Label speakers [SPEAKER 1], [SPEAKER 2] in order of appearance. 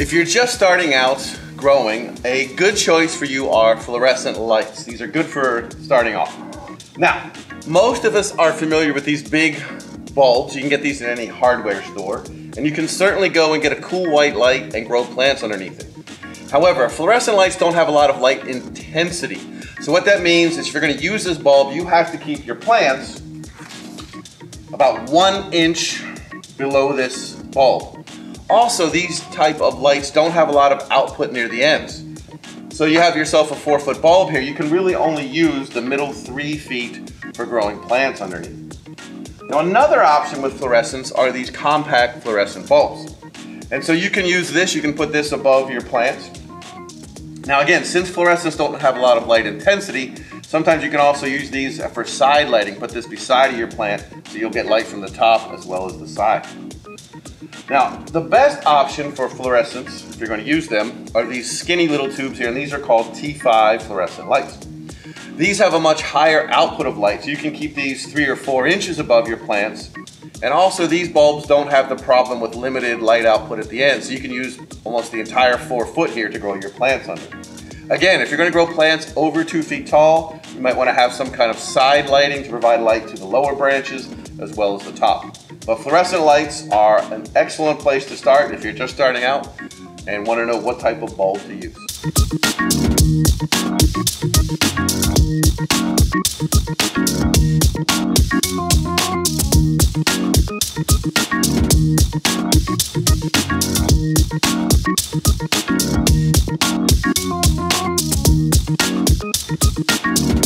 [SPEAKER 1] If you're just starting out growing, a good choice for you are fluorescent lights. These are good for starting off. Now, most of us are familiar with these big bulbs. You can get these in any hardware store. And you can certainly go and get a cool white light and grow plants underneath it. However, fluorescent lights don't have a lot of light intensity. So what that means is if you're gonna use this bulb, you have to keep your plants about one inch below this bulb. Also, these type of lights don't have a lot of output near the ends. So you have yourself a four foot bulb here. You can really only use the middle three feet for growing plants underneath. Now another option with fluorescents are these compact fluorescent bulbs. And so you can use this, you can put this above your plants. Now again, since fluorescents don't have a lot of light intensity, sometimes you can also use these for side lighting. Put this beside of your plant so you'll get light from the top as well as the side. Now, the best option for fluorescents, if you're going to use them, are these skinny little tubes here, and these are called T5 fluorescent lights. These have a much higher output of light, so you can keep these three or four inches above your plants. And also, these bulbs don't have the problem with limited light output at the end, so you can use almost the entire four foot here to grow your plants under. Again, if you're going to grow plants over two feet tall, you might want to have some kind of side lighting to provide light to the lower branches as well as the top. But fluorescent lights are an excellent place to start if you're just starting out and want to know what type of bulb to use.